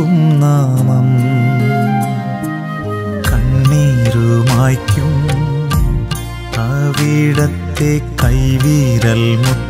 വീതുമ്പും നാമം കണ്ണീരുമായ്ക്കും അവിടത്തെ കൈവീരൽ മുത്താൻ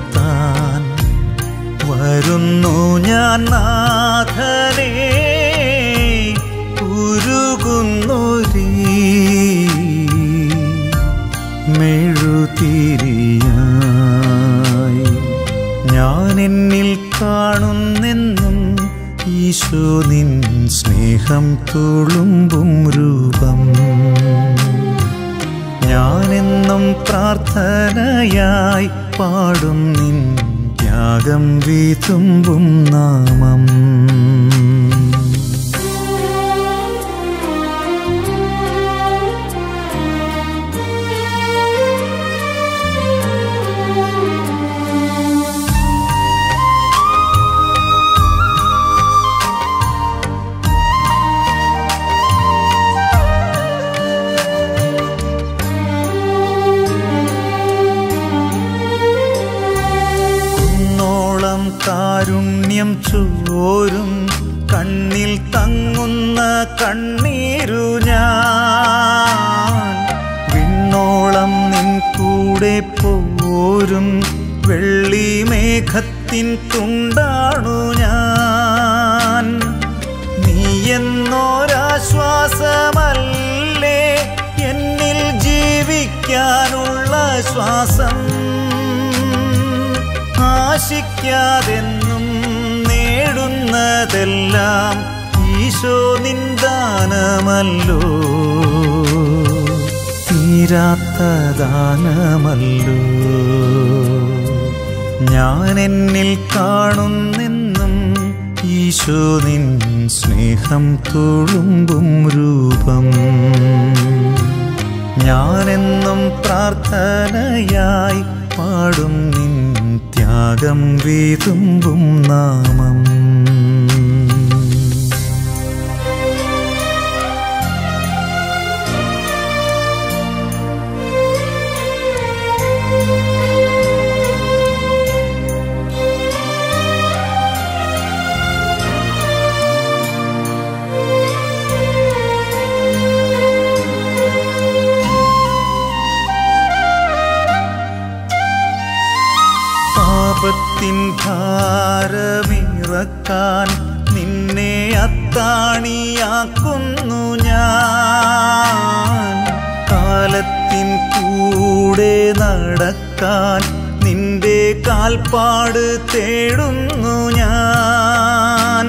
നടക്കാൻ നിന്റെ കാൽപ്പാട് തേടുന്നു ഞാൻ.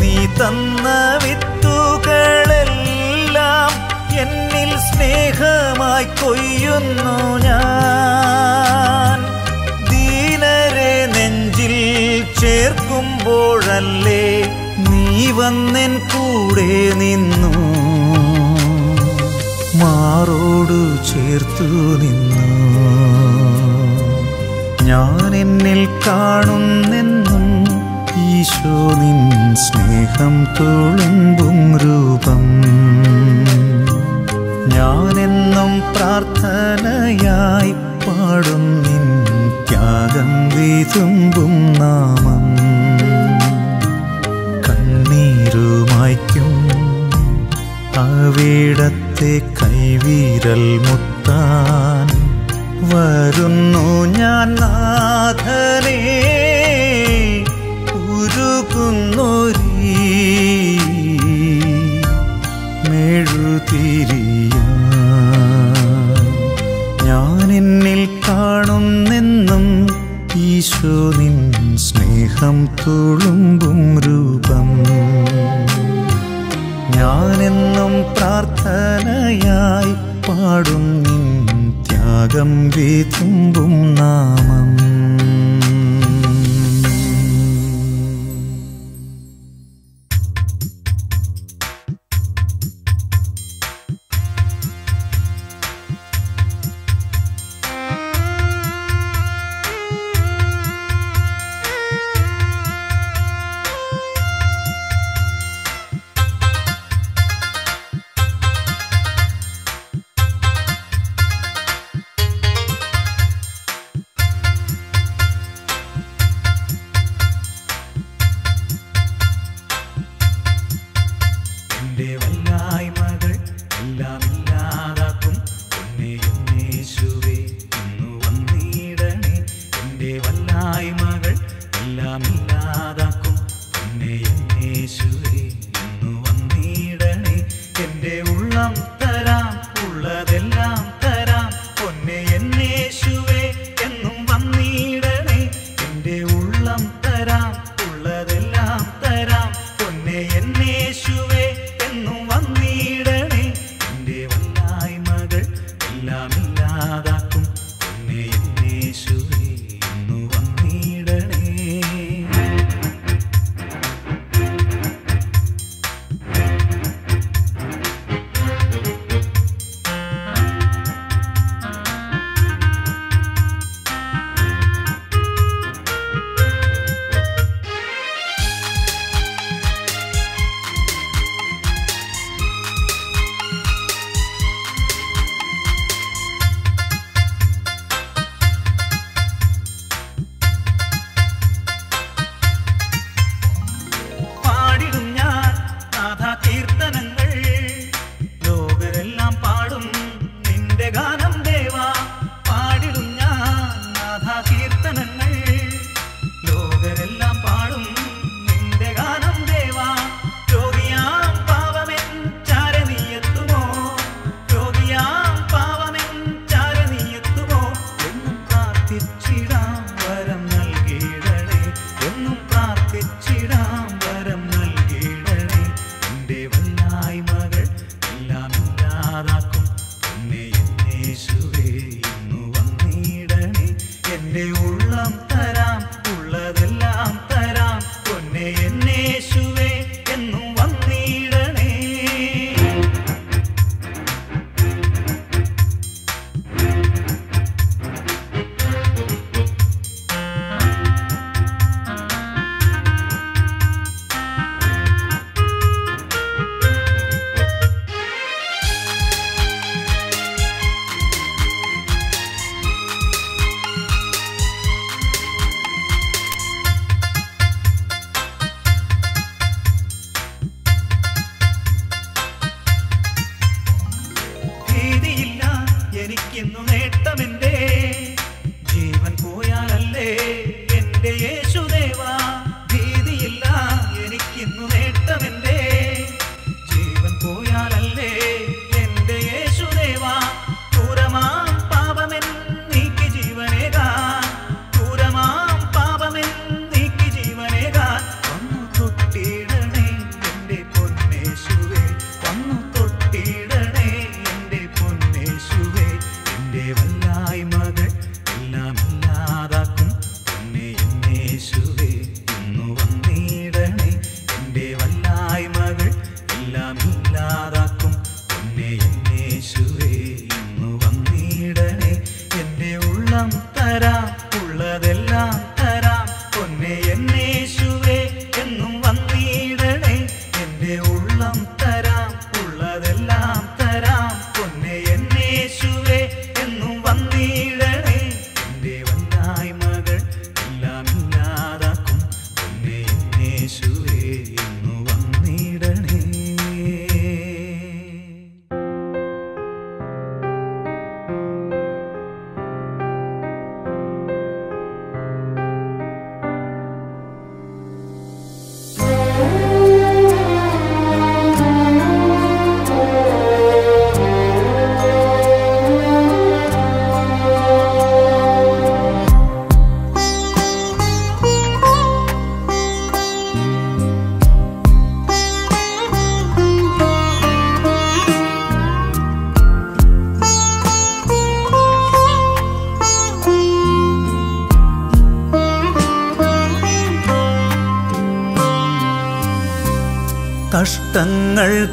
നീ തന്ന വിത്തുകളെല്ലാം എന്നിൽ സ്നേഹമായി കൊയ്യുന്നു ഞാൻ. ദീനരെ നെഞ്ചിൽ ചേർക്കുമ്പോഴല്ലേ നീ വന്നെൻ കൂടെ നിന്നു. മാറോടു ചേർത്തു നിന്നു. ഞാൻ എന്നിൽ കാണുന്നെന്നും ഈശോ നിൻ സ്നേഹം തുളുമ്പും രൂപം. ഞാനെന്നും പ്രാർത്ഥനയായി പാടും നിൻ ത്യാഗം വീതുമ്പും നാമം. കണ്ണീരുമായ്ക്കും അവിടത്തെ കൈവീരൽ മുത്താൻ വരുന്നു ഞാൻ നാഥനെ. ഉരുകുന്നൊരീ മെഴുതിരിയ. ഞാൻ എന്നിൽ കാണുന്നെന്നും ഈശോ നിൻ സ്നേഹം തുളുമ്പും രൂപം. ഞാനെന്നും പ്രാർത്ഥനയായി പാടും ത്യാഗം വീതുമ്പും നാമം.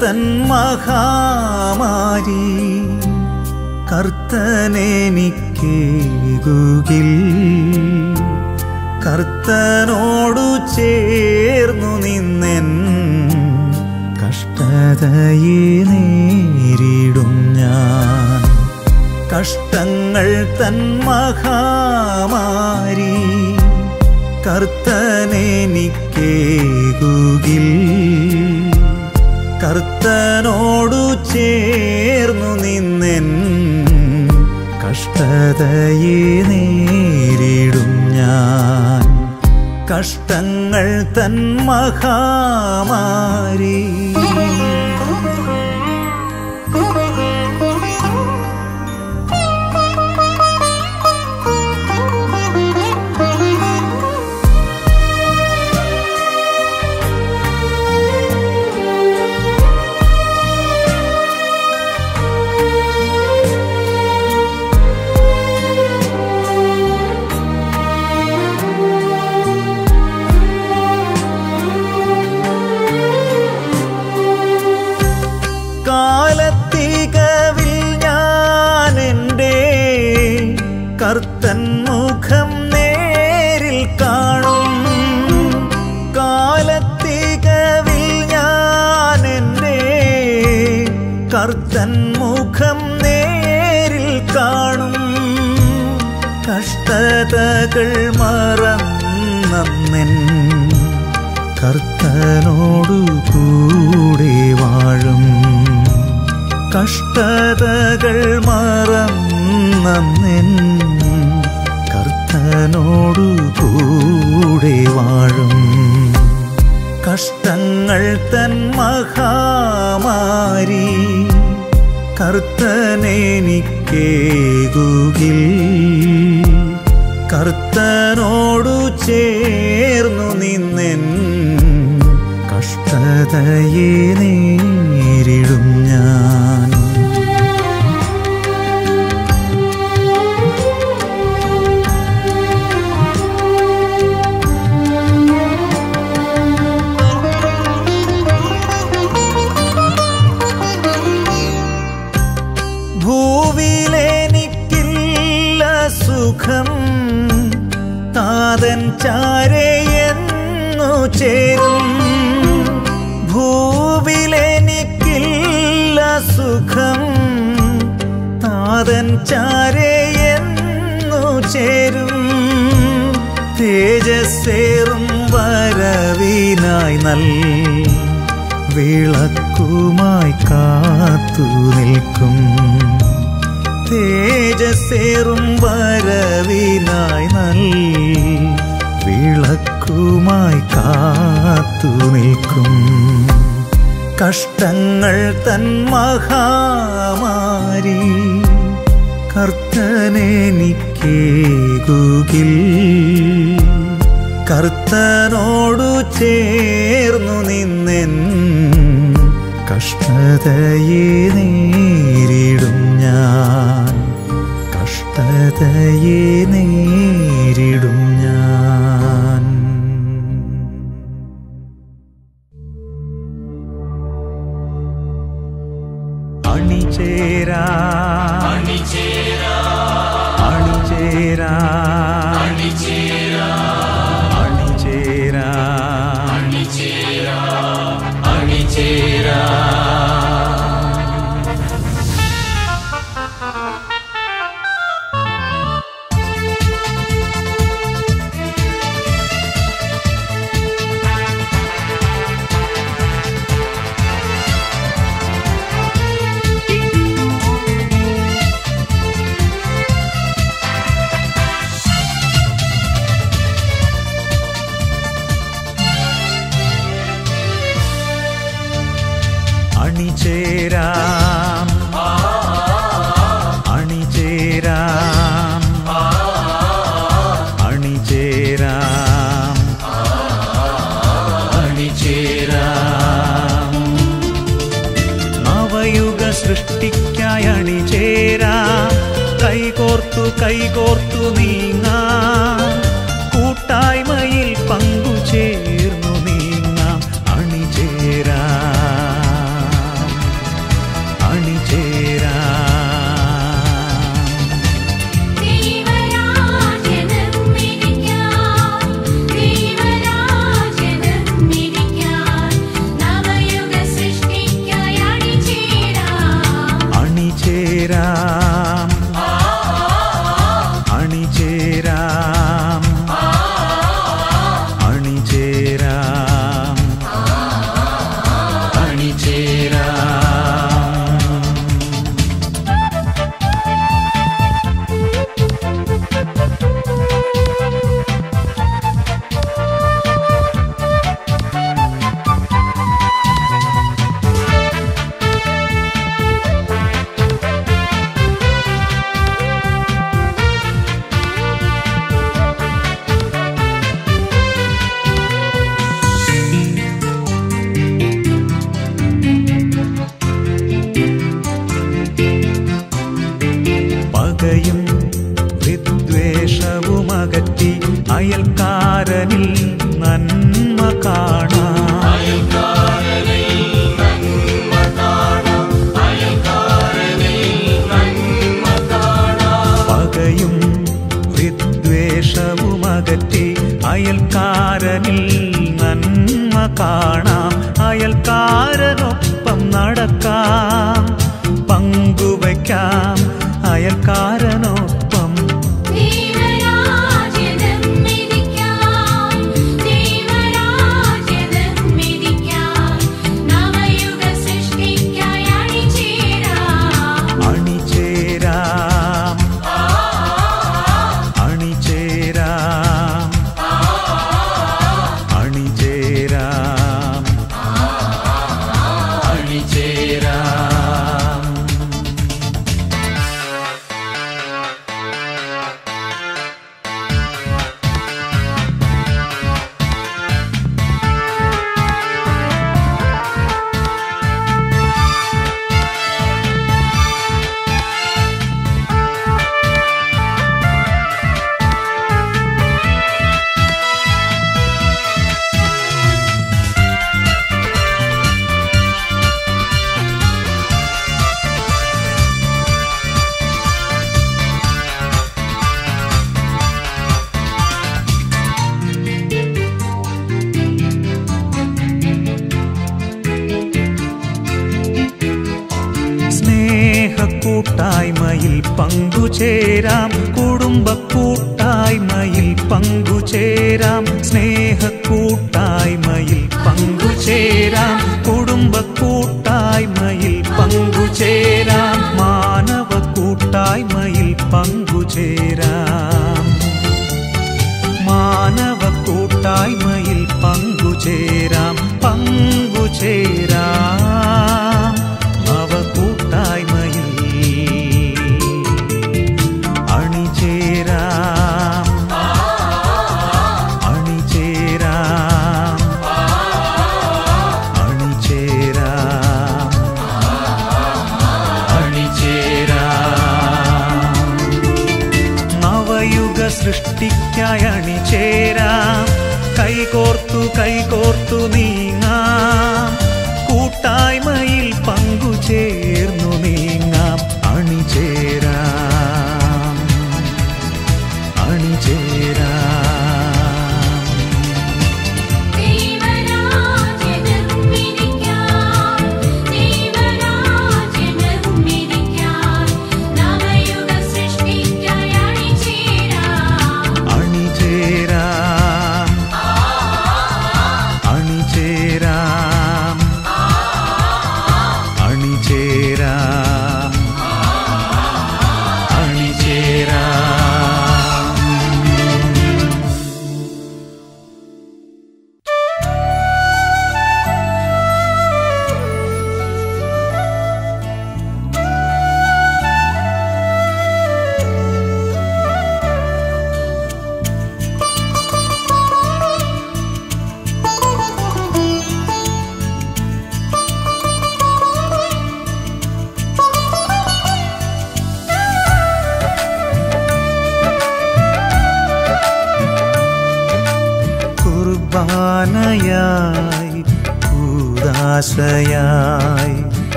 തൻ മഹാമാരി കർത്തനെനിക്കേകുകിൽ കർത്തനോടു ചേർന്നു നിന്നൻ കഷ്ടതയെ നേരിടും ഞാൻ. കഷ്ടങ്ങൾ തൻ മഹാ കഷ്ടതനോടു ചേർന്നു നിന്നെൻ കഷ്ടതയെ നേരിടും ഞാൻ. കഷ്ടങ്ങൾ തൻ മഹാമാരീ ഭൂവിലെനിക്കില്ല സുഖം. താതൻ ചാരയെന്നു ചേരും. ഭൂവിലെനിക്കില്ല സുഖം. താതൻ ചാരയെന്നു ചേരും. തേജസ്സേറും വരവിനായി നൽ വിളക്കുമായി കാത്തു നിൽക്കും. തേജസേറും വരവിനായി നൽകി വിളക്കുമായി കാത്തു നിൽക്കും. കഷ്ടങ്ങൾ തൻ മഹാമാരി കർത്തനെനിക്കേകുകിൽ കർത്തനോടു ചേർന്നു നിന്നെൻ കഷ്ടതയെ നേരിടും. ഞാൻ കഷ്ടതയെ നേരിടും.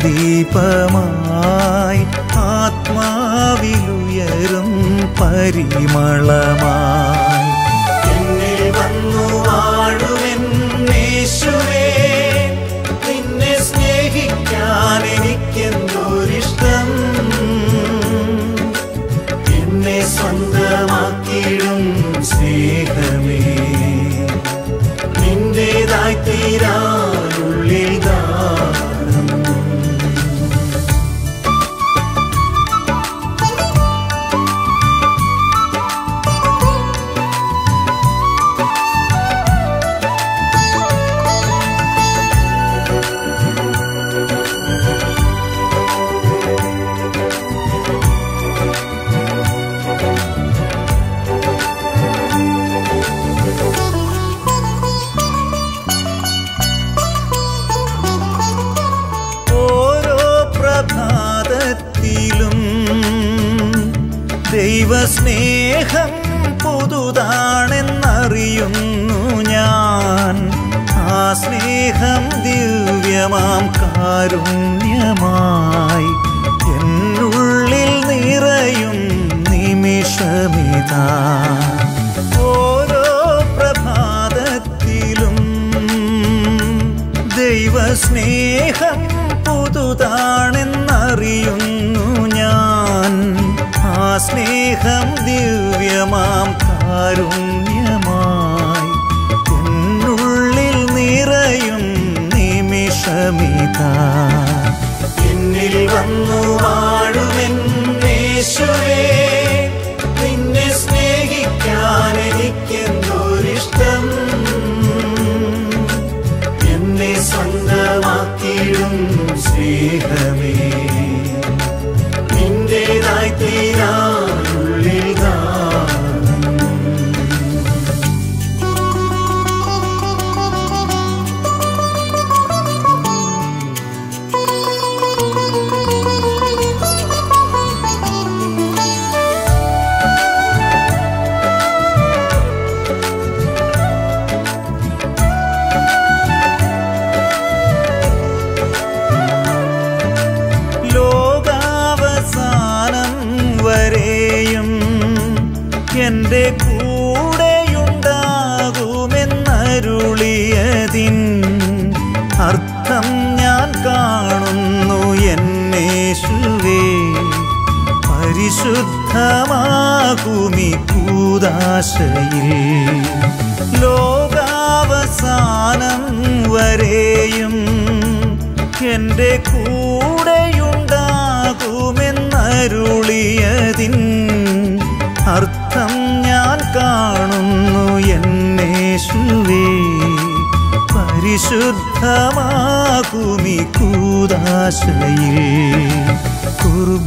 നിറദീപമായി ആത്മാവിലുയരും പരിമളമായി. എന്നിൽ വന്നു വാഴുമെന്നേശുവേ നിന്നെ സ്നേഹിക്കാൻ എനിക്കെന്തോരിഷ്ടം? എന്നെ സ്വന്തമാക്കിയിടും സ്നേഹമേ. നിന്റേതായി തീരാനുള്ളിൽ ദിവ്യമാം കാരുണ്യമായി എന്നുള്ളിൽ നിറയും നിമിഷമിതാ. ഓരോ പ്രഭാതത്തിലും ദൈവസ്നേഹം പുതുതാണെന്നറിയുന്നു ഞാൻ. ആ സ്നേഹം ദിവ്യമാം കാരുണ്യമായി നിമിഷമിതാ എന്നിൽ വന്നു വാഴുമെന്നേശുവേ നിന്നെ സ്നേഹിക്കാൻ എനിക്കെന്തോരിഷ്ടം? എന്നെ സ്വന്തമാക്കിയിടും സ്നേഹമേ കൂദാശയിൽ ലോകാവസാനം വരെയും എന്റെ കൂടെയുണ്ടാകുമെന്നരുളിയതിൻ അർത്ഥം ഞാൻ കാണുന്നു എന്നേശുവേ പരിശുദ്ധമാകുമി കൂതാശയിൽ കുർബാനയായി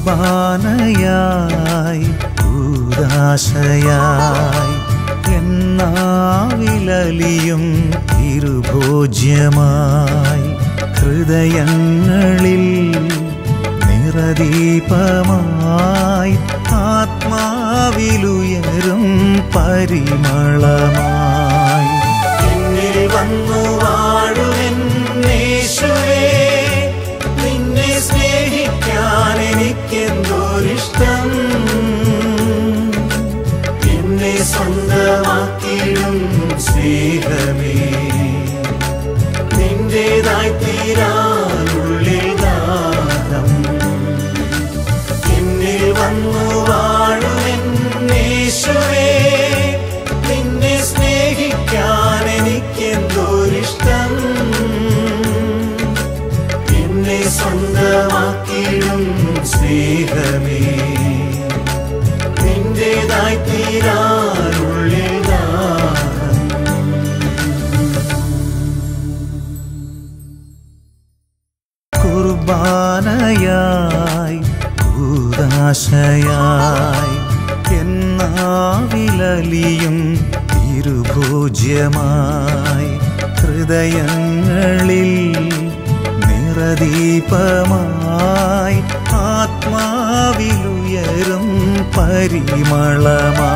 കൂദാശയായി എന്നാവിലലിയും തിരുഭോജ്യമായി ഹൃദയങ്ങളിൽ നിറദീപമായി ആത്മാവിലുയരും പരിമളമായി. വന്നു വാഴുമെന്നേശുവേ സ്നേഹമേ നിന്റേതായി തീരാനുള്ളിൽ നാദം. എന്നിൽ വന്നു വാഴുമെന്നേശുവേ നിന്നെ സ്നേഹിക്കാൻ എനിക്കെന്തോരിഷ്ടം. എന്നെ സ്വന്തമാക്കിയിടും സ്നേഹമേ കൂദാശയായി എന്നാവിലലിയും തിരുഭോജ്യമായി ഹൃദയങ്ങളിൽ നിറദീപമായി ആത്മാവിലുയരും പരിമളമായി.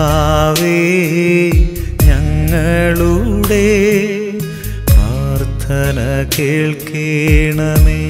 കർത്താവേ ഞങ്ങളുടെ പ്രാർത്ഥന കേൾക്കണമേ.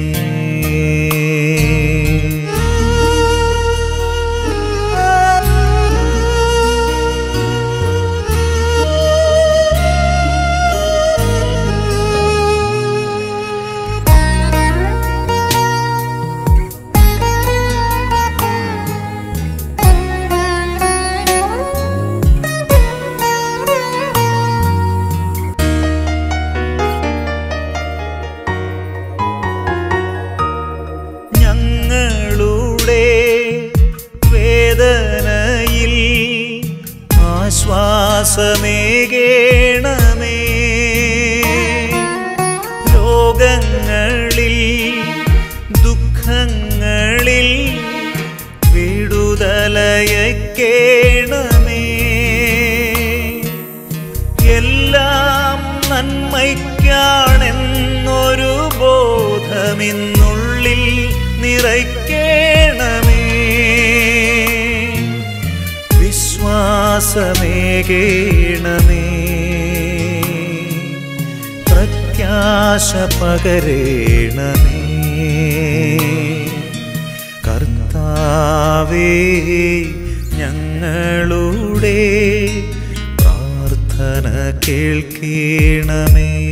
കേൾക്കണമേ.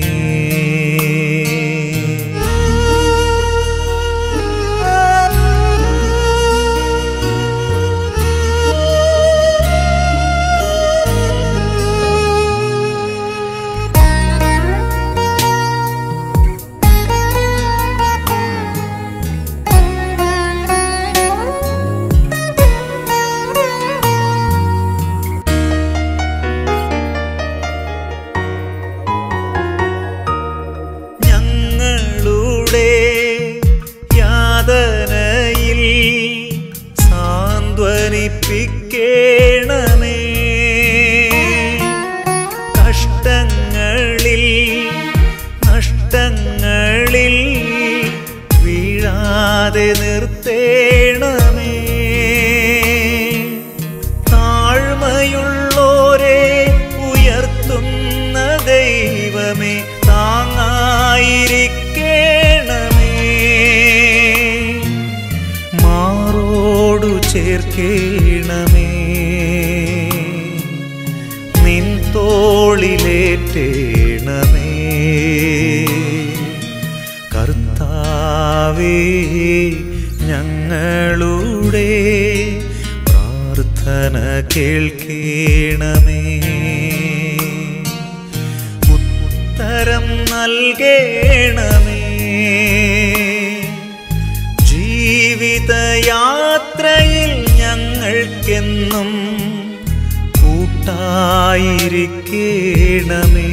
കൂട്ടായിരിക്കണമേ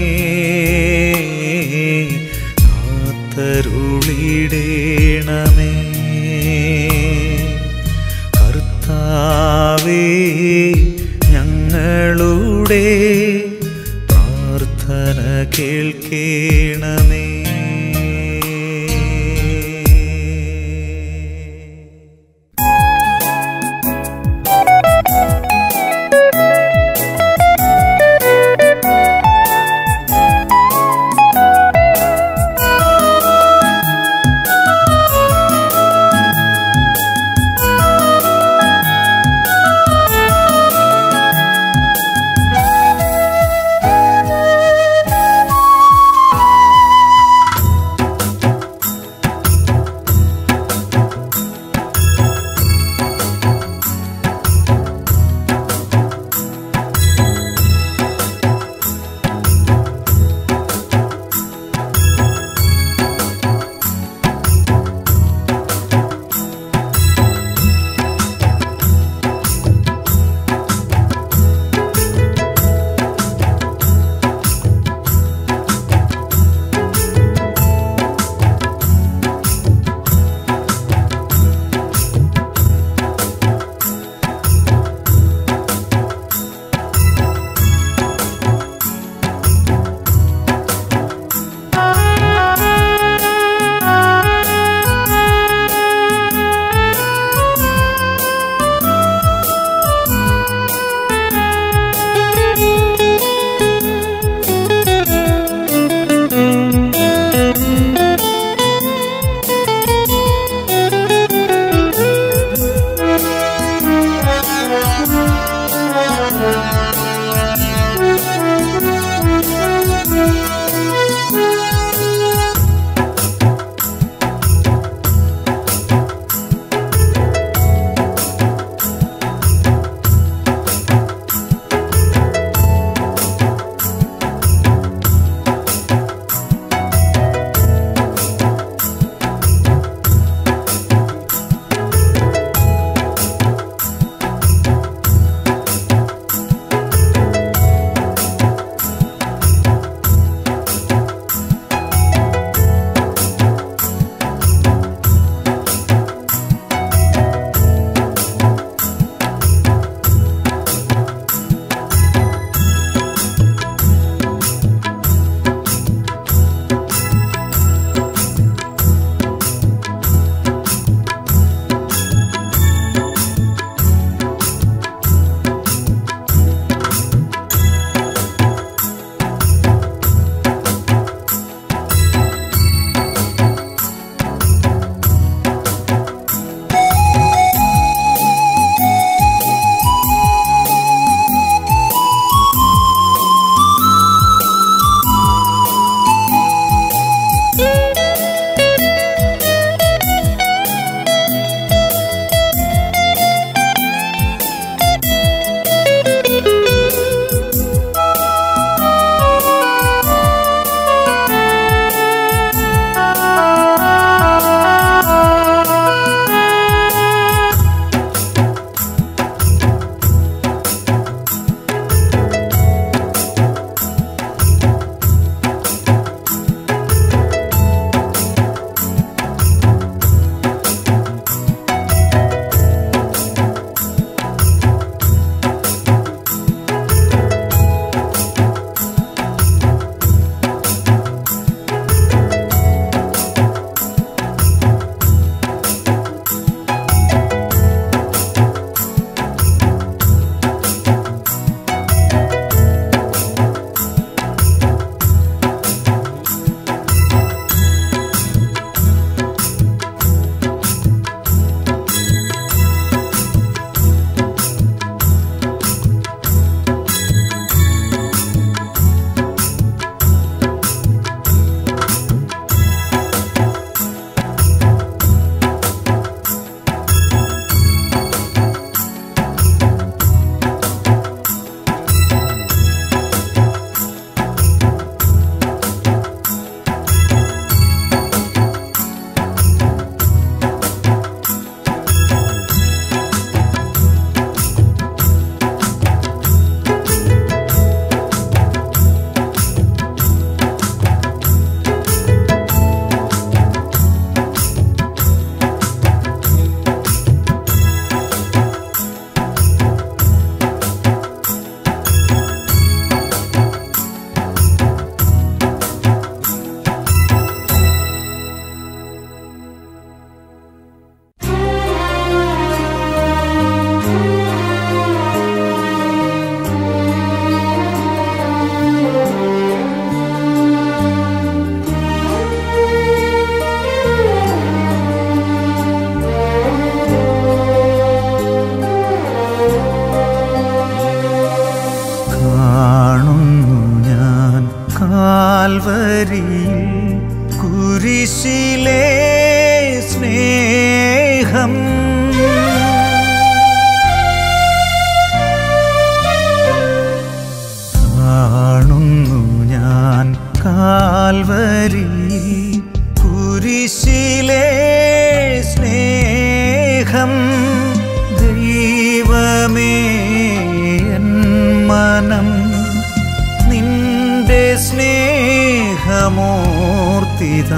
സ്നേഹമൂർത്തിത.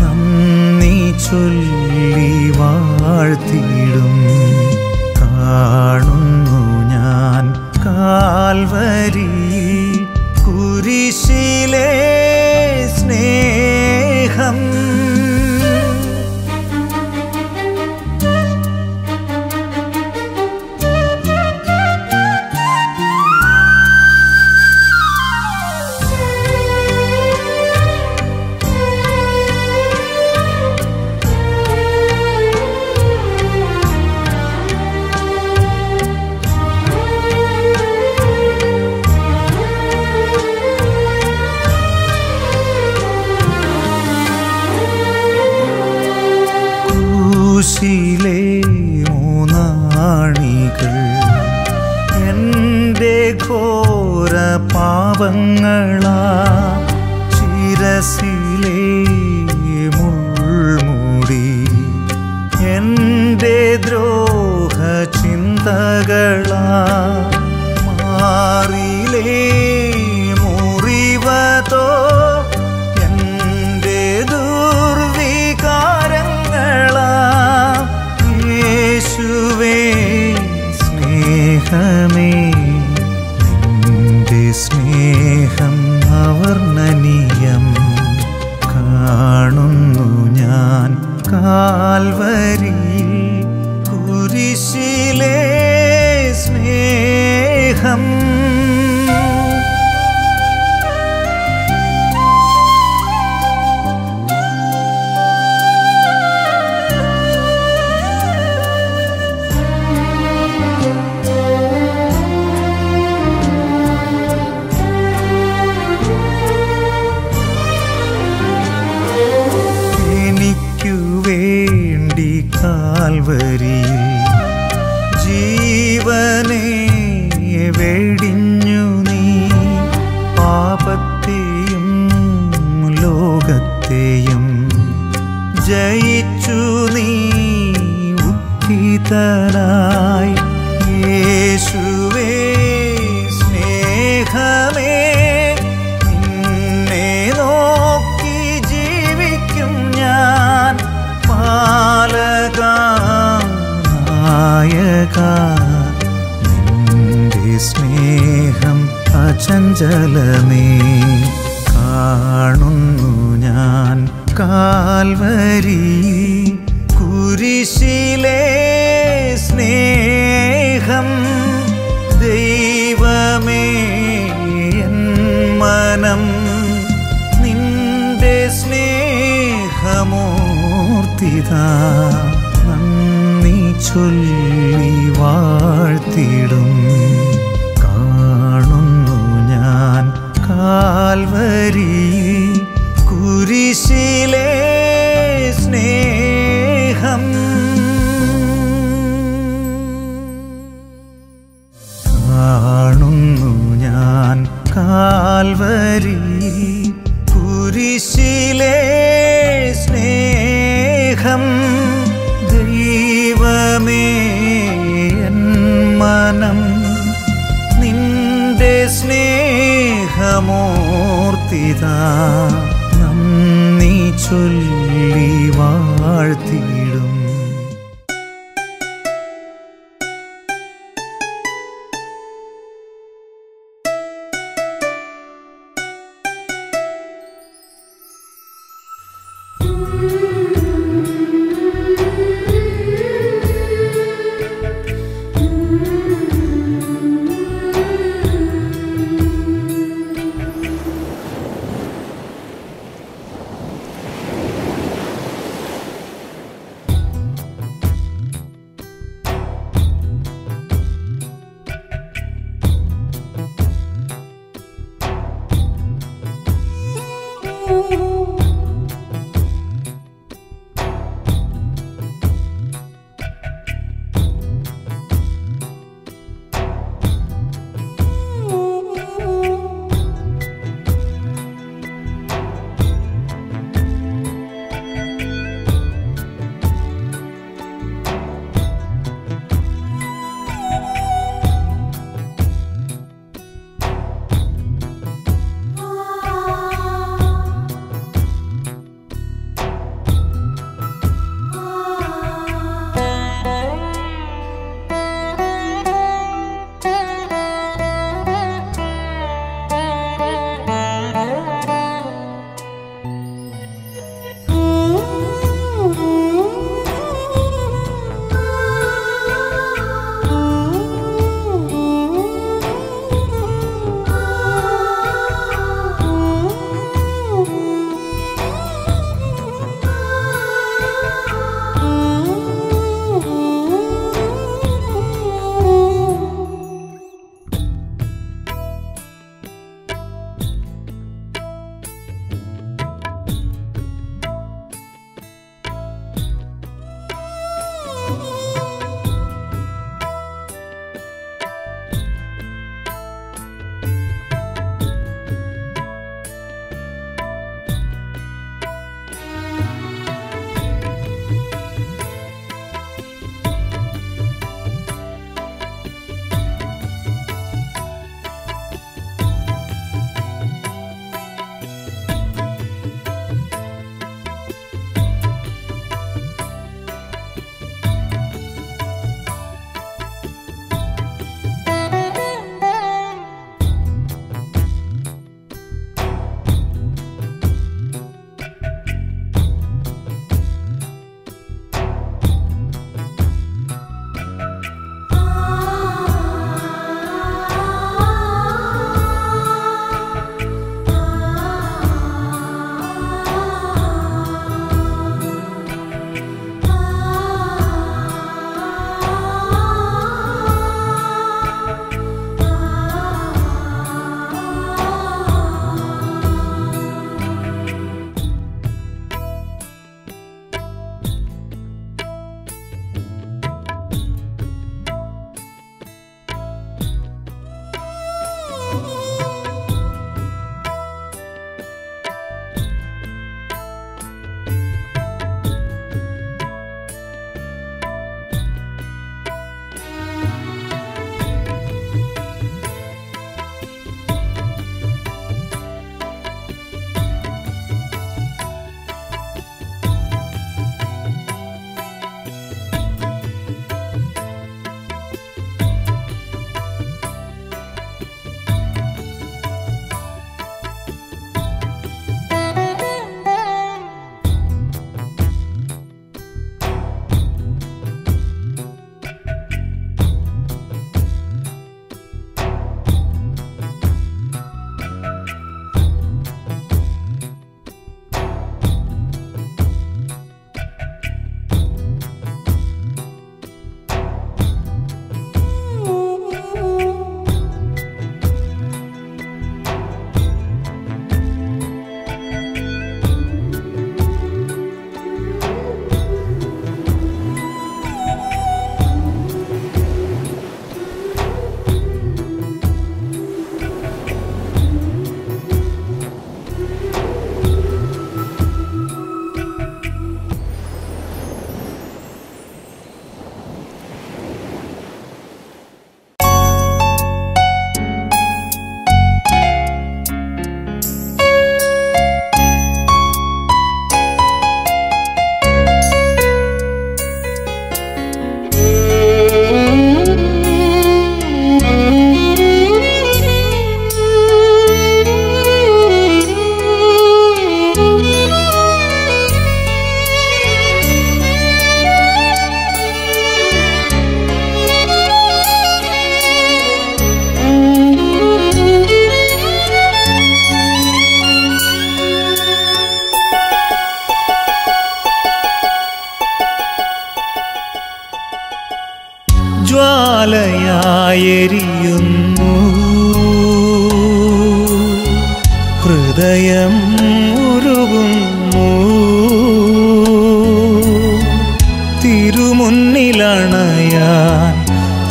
നന്ദി ചൊല്ലി വാഴ്ത്തിടും. കാണുന്നു ഞാൻ കാൽവരി കുരിശിലെ സ്നേഹം.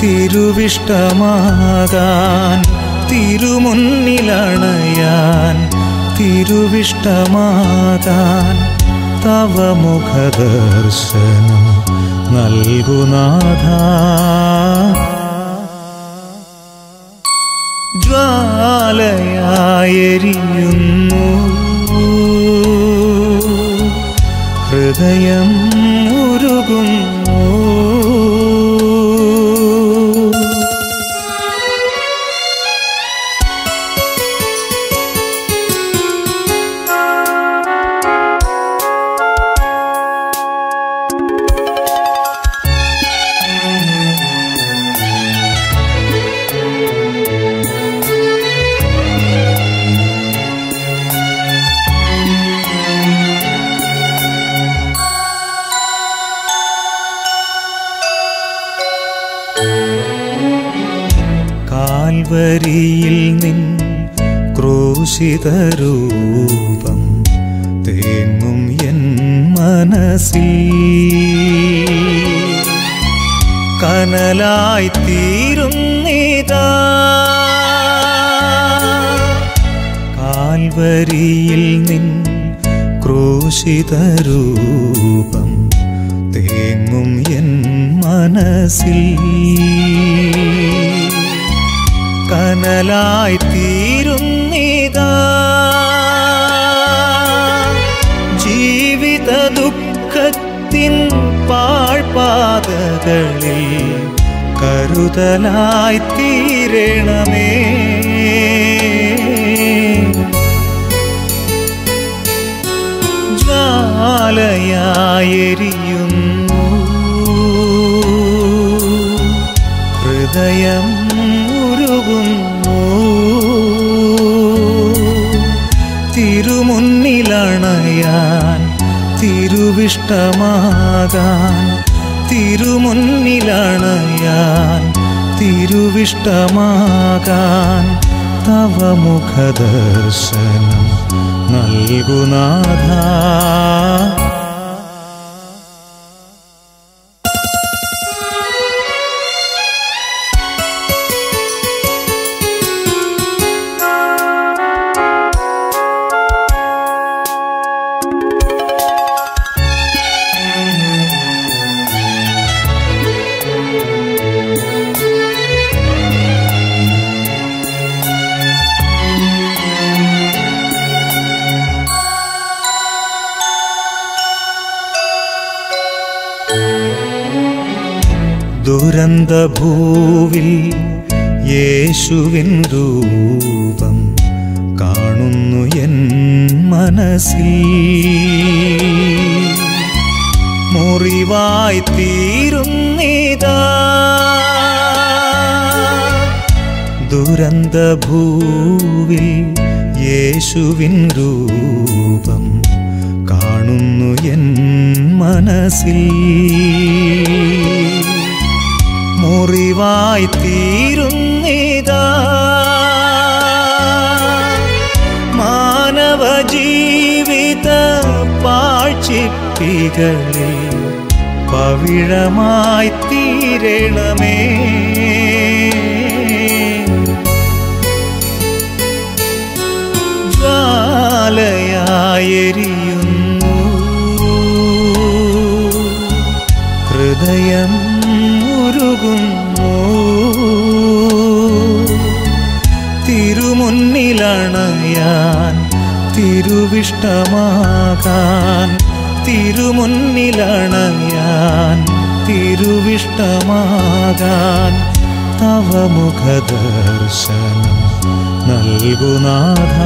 തിരുവിഷ്ടമാകാൻ തിരുമുന്നിലണയാൻ തിരുവിഷ്ടമാകാൻ തവ മുഖദർശനം നൽകുനാഥ ജ്വാലയായെരിയുന്നു. ഹൃദയം ഉരുകുന്നു. മനസ്സിൽ കനലായി തീരുന്നിതാ. ജീവിത ദുഃഖത്തിൻ പാഴ്പാതകളിൽ കരുതലായി തീരണമേ. ജ്വാലയായെരിയുന്നു ഹൃദയം ഉരുകുന്നു. തിരുമുന്നിലണയാൻ തിരുവിഷ്ടമാകാൻ തിരുമുന്നിലണയാൻ തിരുവിഷ്ടമാകാൻ തവ മുഖദർശനം നൽകുനാഥ. ദുരന്തഭൂവിൽ യേശുവിൻ രൂപം കാണുന്നു എൻ മനസ്സിൽ. മുറിവായി തീരുന്നിതാ. ദുരന്തഭൂവിൽ യേശുവിൻ രൂപം കാണുന്നു എൻ മനസ്സിൽ. മുറിവായി തീരുന്നിതാ. മാനവ ജീവിത പാഴ്ചിപ്പികളെ പവിഴമായി തീരണമേ. ജ്വാലയായെരിയുന്നു. ഹൃദയം ഉരുകുന്നു തിരുമുന്നിലണയാൻ തിരുവിഷ്ടമാകാൻ തിരുമുന്നിലണയാൻ തിരുവിഷ്ടമാകാൻ തവ മുഖദർശനം നൽകുനാഥ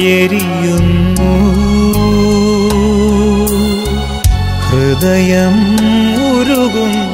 ജ്വാലയായെരിയുന്നു. ഹൃദയം ഉരുകുന്നു